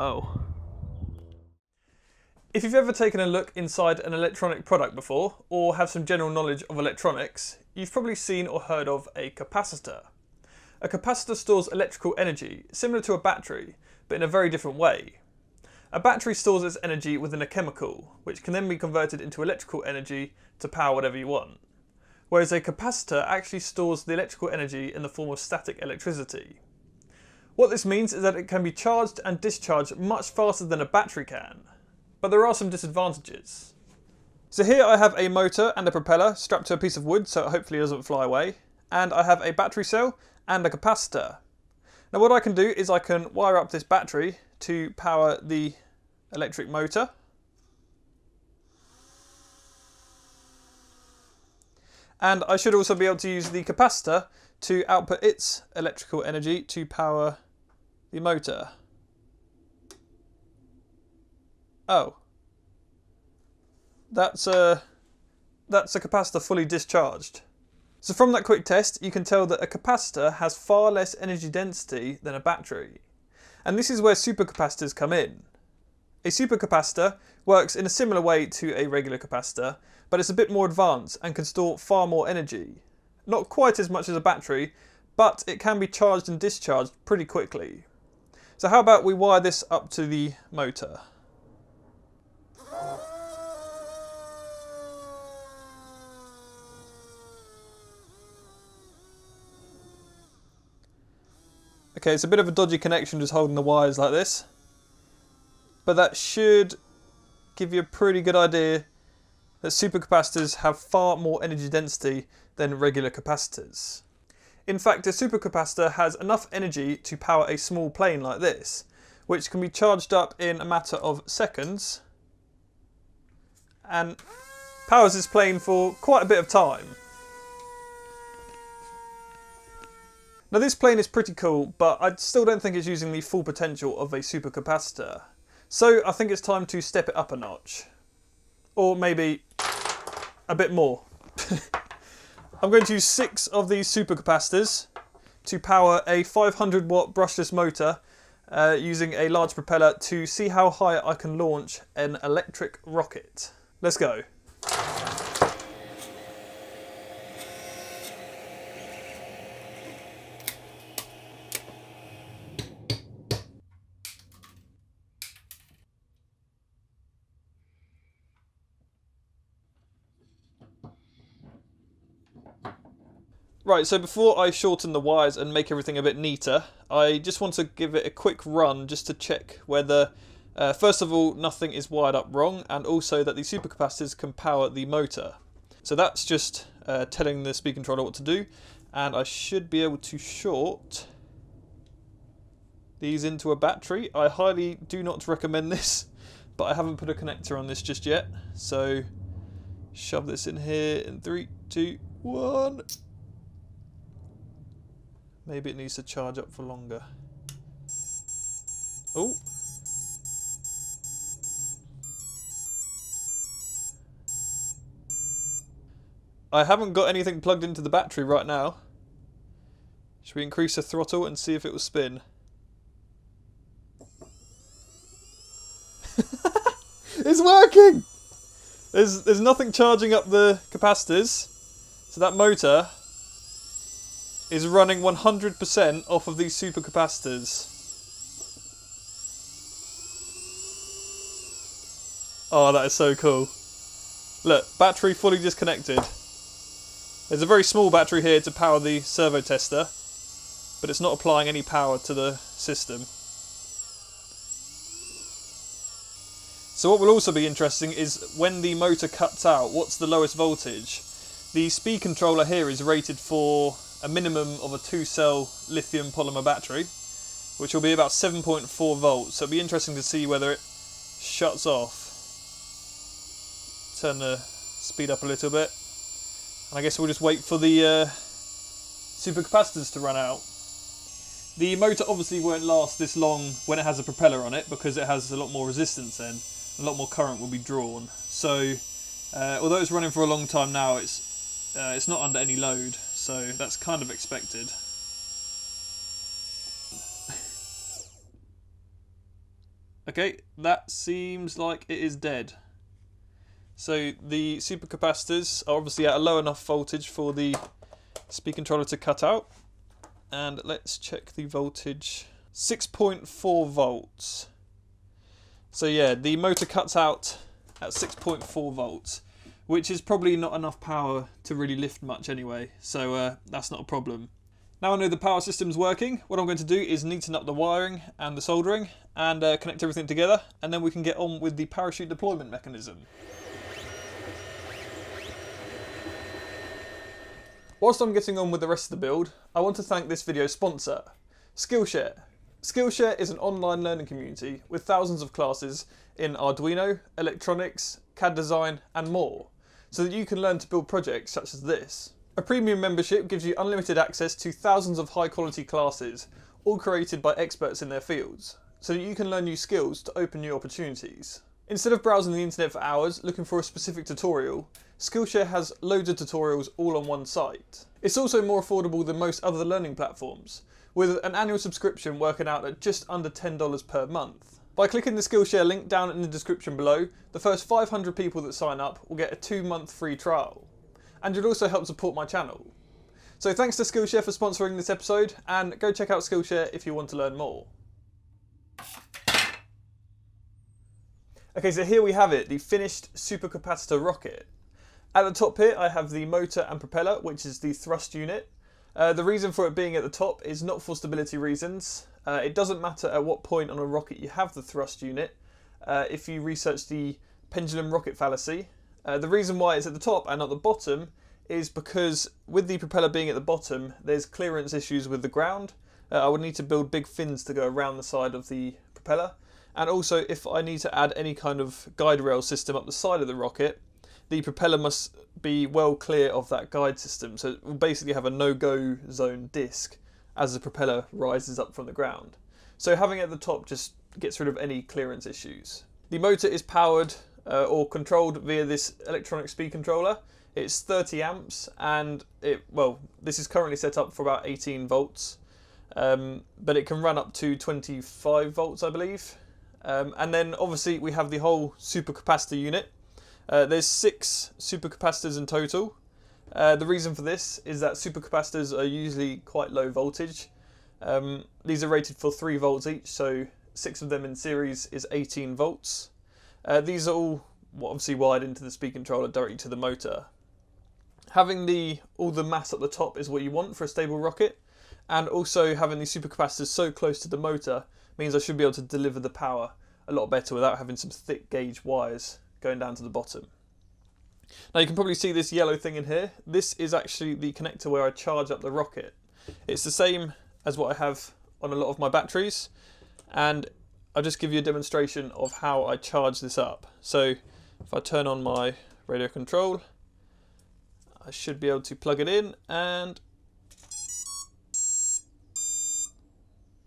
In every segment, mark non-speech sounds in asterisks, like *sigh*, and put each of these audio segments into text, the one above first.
Oh. If you've ever taken a look inside an electronic product before, or have some general knowledge of electronics, you've probably seen or heard of a capacitor. A capacitor stores electrical energy, similar to a battery, but in a very different way. A battery stores its energy within a chemical, which can then be converted into electrical energy to power whatever you want. Whereas a capacitor actually stores the electrical energy in the form of static electricity. What this means is that it can be charged and discharged much faster than a battery can, but there are some disadvantages. So here I have a motor and a propeller strapped to a piece of wood so it hopefully doesn't fly away, and I have a battery cell and a capacitor. Now what I can do is I can wire up this battery to power the electric motor. And I should also be able to use the capacitor to output its electrical energy to power the motor. Oh. That's a, that's a capacitor fully discharged. So from that quick test, you can tell that a capacitor has far less energy density than a battery. And this is where supercapacitors come in. A supercapacitor works in a similar way to a regular capacitor, but it's a bit more advanced and can store far more energy. Not quite as much as a battery, but it can be charged and discharged pretty quickly. So how about we wire this up to the motor? Okay, it's a bit of a dodgy connection just holding the wires like this. But that should give you a pretty good idea that supercapacitors have far more energy density than regular capacitors. In fact, a supercapacitor has enough energy to power a small plane like this, which can be charged up in a matter of seconds and powers this plane for quite a bit of time. Now this plane is pretty cool, but I still don't think it's using the full potential of a supercapacitor. So I think it's time to step it up a notch. Or maybe a bit more. *laughs* I'm going to use six of these supercapacitors to power a 500 watt brushless motor uh, using a large propeller to see how high I can launch an electric rocket. Let's go. Right, so before I shorten the wires and make everything a bit neater, I just want to give it a quick run just to check whether, uh, first of all, nothing is wired up wrong, and also that the supercapacitors can power the motor. So that's just uh, telling the speed controller what to do, and I should be able to short these into a battery. I highly do not recommend *laughs* this, but I haven't put a connector on this just yet, so shove this in here in three, two, one. Maybe it needs to charge up for longer. Oh. I haven't got anything plugged into the battery right now. Should we increase the throttle and see if it will spin? *laughs* it's working! There's, there's nothing charging up the capacitors. So that motor is running 100% off of these supercapacitors. Oh, that is so cool. Look, battery fully disconnected. There's a very small battery here to power the servo tester, but it's not applying any power to the system. So what will also be interesting is when the motor cuts out, what's the lowest voltage? The speed controller here is rated for a minimum of a two cell lithium polymer battery, which will be about 7.4 volts. So it'll be interesting to see whether it shuts off. Turn the speed up a little bit. And I guess we'll just wait for the uh, supercapacitors to run out. The motor obviously won't last this long when it has a propeller on it because it has a lot more resistance then. A lot more current will be drawn. So uh, although it's running for a long time now, it's uh, it's not under any load so that's kind of expected. Okay, that seems like it is dead. So the supercapacitors are obviously at a low enough voltage for the speed controller to cut out. And let's check the voltage. 6.4 volts. So yeah, the motor cuts out at 6.4 volts, which is probably not enough power to really lift much anyway, so uh, that's not a problem. Now I know the power system's working, what I'm going to do is neaten up the wiring and the soldering and uh, connect everything together and then we can get on with the parachute deployment mechanism. Whilst I'm getting on with the rest of the build, I want to thank this video's sponsor, Skillshare. Skillshare is an online learning community with thousands of classes in Arduino, electronics, CAD design and more, so that you can learn to build projects such as this. A premium membership gives you unlimited access to thousands of high quality classes, all created by experts in their fields, so that you can learn new skills to open new opportunities. Instead of browsing the internet for hours looking for a specific tutorial, Skillshare has loads of tutorials all on one site. It's also more affordable than most other learning platforms, with an annual subscription working out at just under $10 per month. By clicking the Skillshare link down in the description below, the first 500 people that sign up will get a two month free trial and you'll also help support my channel. So thanks to Skillshare for sponsoring this episode, and go check out Skillshare if you want to learn more. Okay, so here we have it, the finished supercapacitor rocket. At the top here, I have the motor and propeller, which is the thrust unit. Uh, the reason for it being at the top is not for stability reasons. Uh, it doesn't matter at what point on a rocket you have the thrust unit. Uh, if you research the pendulum rocket fallacy, uh, the reason why it's at the top and not the bottom is because with the propeller being at the bottom, there's clearance issues with the ground. Uh, I would need to build big fins to go around the side of the propeller. And also, if I need to add any kind of guide rail system up the side of the rocket, the propeller must be well clear of that guide system. So it will basically have a no-go zone disc as the propeller rises up from the ground. So having it at the top just gets rid of any clearance issues. The motor is powered uh, or controlled via this electronic speed controller. It's 30 amps and it, well, this is currently set up for about 18 volts, um, but it can run up to 25 volts, I believe. Um, and then obviously we have the whole supercapacitor unit. Uh, there's six supercapacitors in total. Uh, the reason for this is that supercapacitors are usually quite low voltage. Um, these are rated for 3 volts each, so six of them in series is 18 volts. Uh, these are all obviously wired into the speed controller directly to the motor. Having the all the mass at the top is what you want for a stable rocket, and also having these supercapacitors so close to the motor means I should be able to deliver the power a lot better without having some thick gauge wires going down to the bottom. Now you can probably see this yellow thing in here. This is actually the connector where I charge up the rocket. It's the same as what I have on a lot of my batteries and I'll just give you a demonstration of how I charge this up. So if I turn on my radio control, I should be able to plug it in and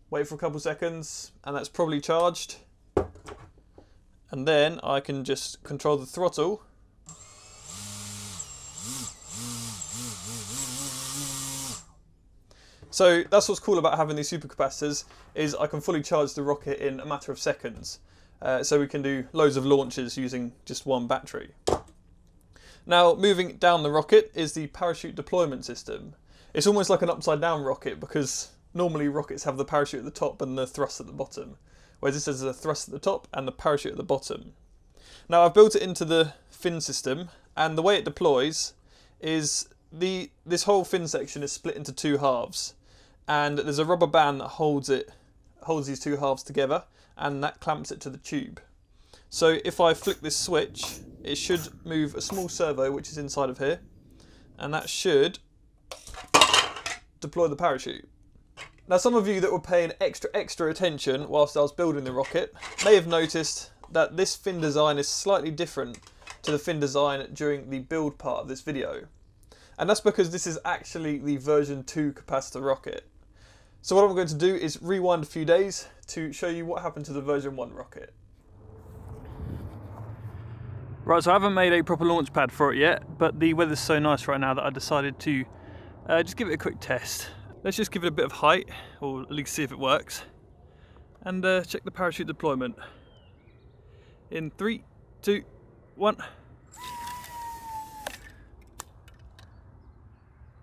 wait for a couple seconds and that's probably charged. And then I can just control the throttle So that's what's cool about having these supercapacitors is I can fully charge the rocket in a matter of seconds. Uh, so we can do loads of launches using just one battery. Now moving down the rocket is the parachute deployment system. It's almost like an upside down rocket because normally rockets have the parachute at the top and the thrust at the bottom. Whereas this has a thrust at the top and the parachute at the bottom. Now I've built it into the fin system and the way it deploys is the this whole fin section is split into two halves and there's a rubber band that holds it holds these two halves together and that clamps it to the tube. So if I flick this switch it should move a small servo which is inside of here and that should deploy the parachute. Now some of you that were paying extra extra attention whilst I was building the rocket may have noticed that this fin design is slightly different to the fin design during the build part of this video. And that's because this is actually the version 2 capacitor rocket. So what I'm going to do is rewind a few days to show you what happened to the version 1 rocket. Right, so I haven't made a proper launch pad for it yet, but the weather's so nice right now that I decided to uh, just give it a quick test. Let's just give it a bit of height, or at least see if it works, and uh, check the parachute deployment. In three, two, one.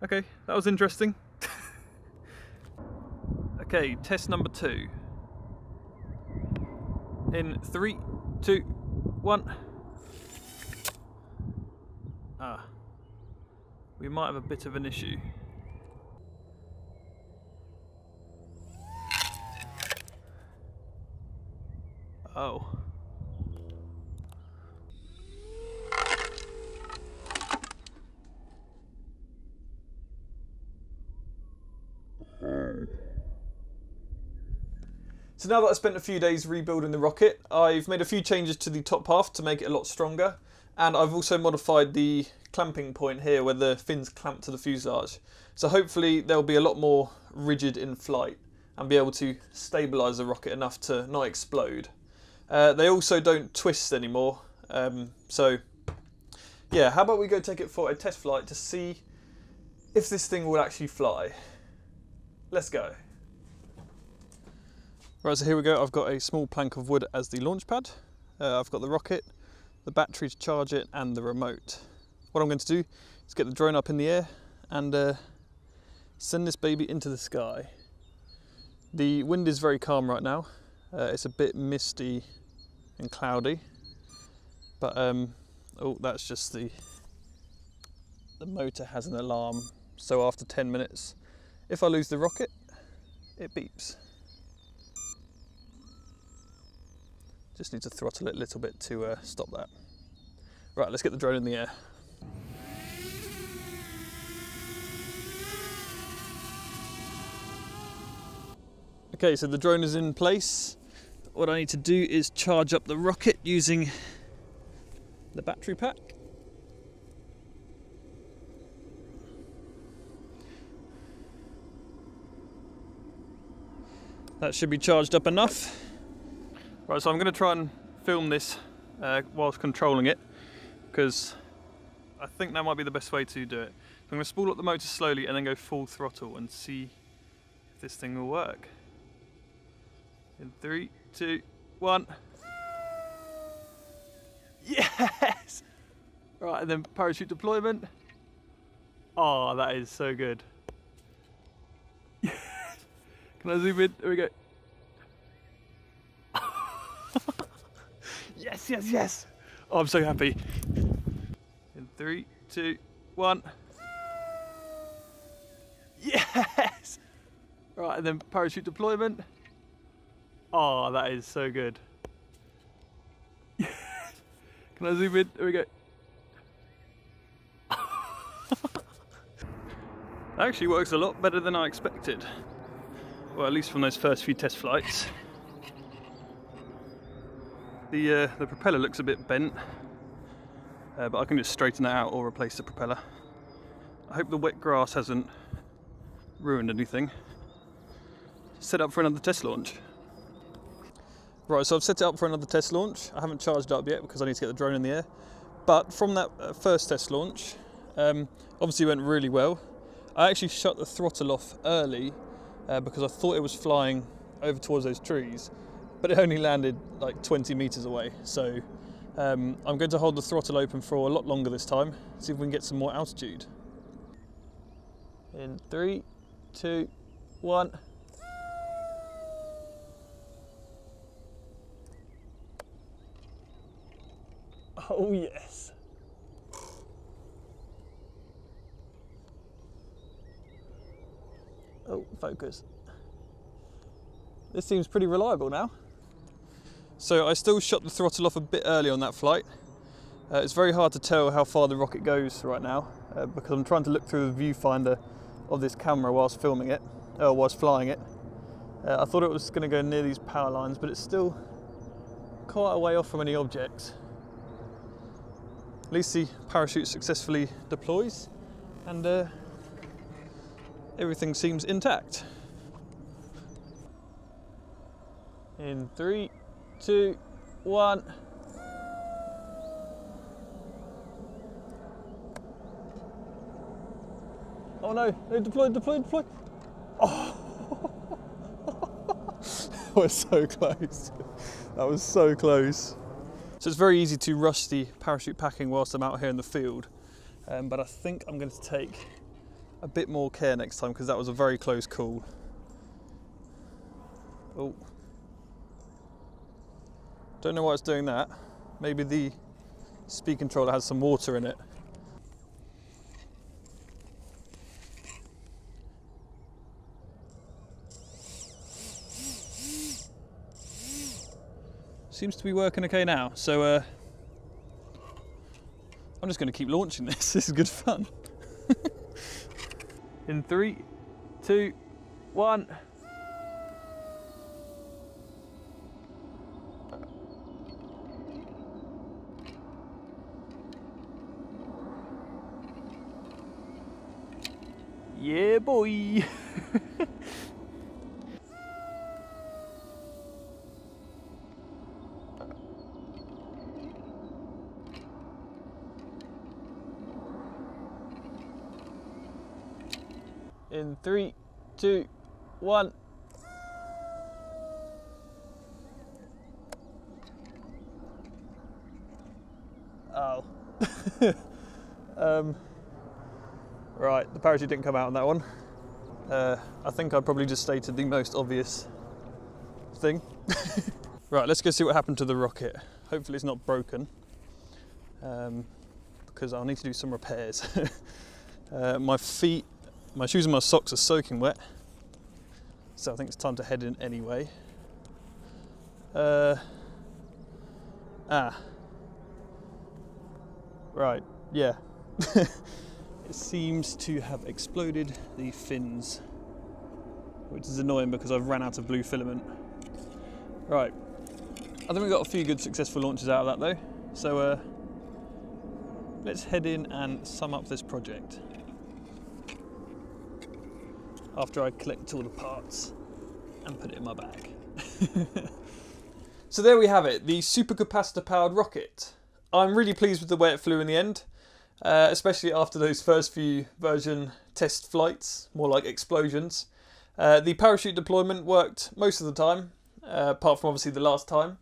Okay, that was interesting. *laughs* okay, test number two. In three, two, one. Ah, we might have a bit of an issue. Oh. So now that I've spent a few days rebuilding the rocket, I've made a few changes to the top half to make it a lot stronger, and I've also modified the clamping point here where the fins clamp to the fuselage. So hopefully they'll be a lot more rigid in flight and be able to stabilise the rocket enough to not explode. Uh, they also don't twist anymore, um, so yeah, how about we go take it for a test flight to see if this thing will actually fly. Let's go. Right, so here we go. I've got a small plank of wood as the launch pad. Uh, I've got the rocket, the battery to charge it, and the remote. What I'm going to do is get the drone up in the air and uh, send this baby into the sky. The wind is very calm right now. Uh, it's a bit misty and cloudy, but um, oh, that's just the the motor has an alarm. So after 10 minutes, if I lose the rocket, it beeps. Just need to throttle it a little bit to uh, stop that. Right, let's get the drone in the air. Okay, so the drone is in place. What I need to do is charge up the rocket using the battery pack. That should be charged up enough. Right, so I'm going to try and film this uh, whilst controlling it because I think that might be the best way to do it. So I'm going to spool up the motor slowly and then go full throttle and see if this thing will work. In three, two, one. Yes! *laughs* Right, and then parachute deployment. Oh, that is so good. *laughs* Can I zoom in? There we go. Yes, yes, yes. Oh, I'm so happy. In three, two, one. Yes! Right, and then parachute deployment. Oh, that is so good. *laughs* Can I zoom in? There we go. *laughs* that actually works a lot better than I expected well at least from those first few test flights. The, uh, the propeller looks a bit bent, uh, but I can just straighten that out or replace the propeller. I hope the wet grass hasn't ruined anything. Set up for another test launch. Right, so I've set it up for another test launch. I haven't charged up yet because I need to get the drone in the air. But from that uh, first test launch, um, obviously went really well. I actually shut the throttle off early uh, because I thought it was flying over towards those trees, but it only landed like 20 meters away. So um, I'm going to hold the throttle open for a lot longer this time, see if we can get some more altitude. In three, two, one. Oh yes. Oh, focus. This seems pretty reliable now. So I still shut the throttle off a bit early on that flight. Uh, it's very hard to tell how far the rocket goes right now uh, because I'm trying to look through the viewfinder of this camera whilst filming it, or uh, whilst flying it. Uh, I thought it was going to go near these power lines, but it's still quite a way off from any objects. At least the parachute successfully deploys and uh, everything seems intact. In three, two, one. Oh no, no, deploy, deploy, deploy. Oh, that was so close. That was so close. So it's very easy to rush the parachute packing whilst I'm out here in the field. Um, but I think I'm going to take a bit more care next time because that was a very close call. Oh. Don't know why it's doing that. Maybe the speed controller has some water in it. Seems to be working okay now. So uh, I'm just going to keep launching this. *laughs* This is good fun. *laughs* In three, two, one. Yeah, boy. *laughs* In three, two, one. Oh. *laughs* um, right, the parachute didn't come out on that one. Uh, I think I probably just stated the most obvious thing. *laughs* right, let's go see what happened to the rocket. Hopefully it's not broken, um, because I'll need to do some repairs. *laughs* uh, my feet my shoes and my socks are soaking wet, so I think it's time to head in anyway. Uh, ah, right, yeah. *laughs* seems to have exploded the fins, which is annoying because I've ran out of blue filament. Right, I think we got a few good successful launches out of that though, so uh, let's head in and sum up this project after I collect all the parts and put it in my bag. *laughs* so there we have it, the supercapacitor powered rocket. I'm really pleased with the way it flew in the end, uh, especially after those first few version test flights, more like explosions. Uh, the parachute deployment worked most of the time, uh, apart from obviously the last time.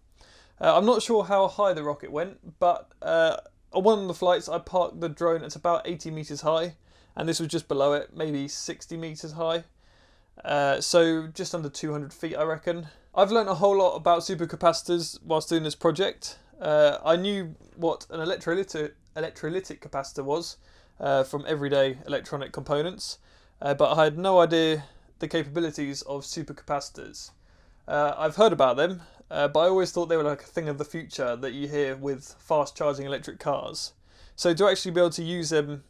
Uh, I'm not sure how high the rocket went, but uh, on one of the flights I parked the drone at about 80 metres high, and this was just below it, maybe 60 metres high. Uh, so just under 200 feet, I reckon. I've learned a whole lot about supercapacitors whilst doing this project. I knew what an electrolytic, electrolytic capacitor was uh, from everyday electronic components, uh, but I had no idea the capabilities of supercapacitors. Uh, I've heard about them, uh, but I always thought they were like a thing of the future that you hear with fast charging electric cars. So to actually be able to use them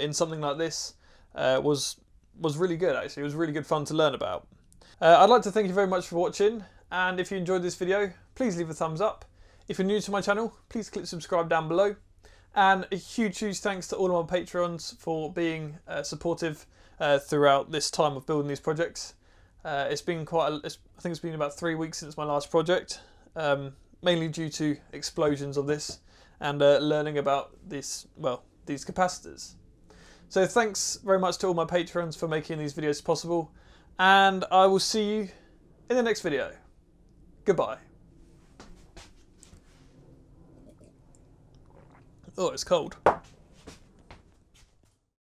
in something like this was was really good actually. It was really good fun to learn about. Uh, I'd like to thank you very much for watching and if you enjoyed this video please leave a thumbs up. If you're new to my channel please click subscribe down below and a huge huge thanks to all of my patrons for being uh, supportive uh, throughout this time of building these projects. Uh, it's been quite, a, I think it's been about three weeks since my last project, um, mainly due to explosions of this and uh, learning about this, well, these capacitors. So thanks very much to all my patrons for making these videos possible, and I will see you in the next video. Goodbye. Oh, it's cold.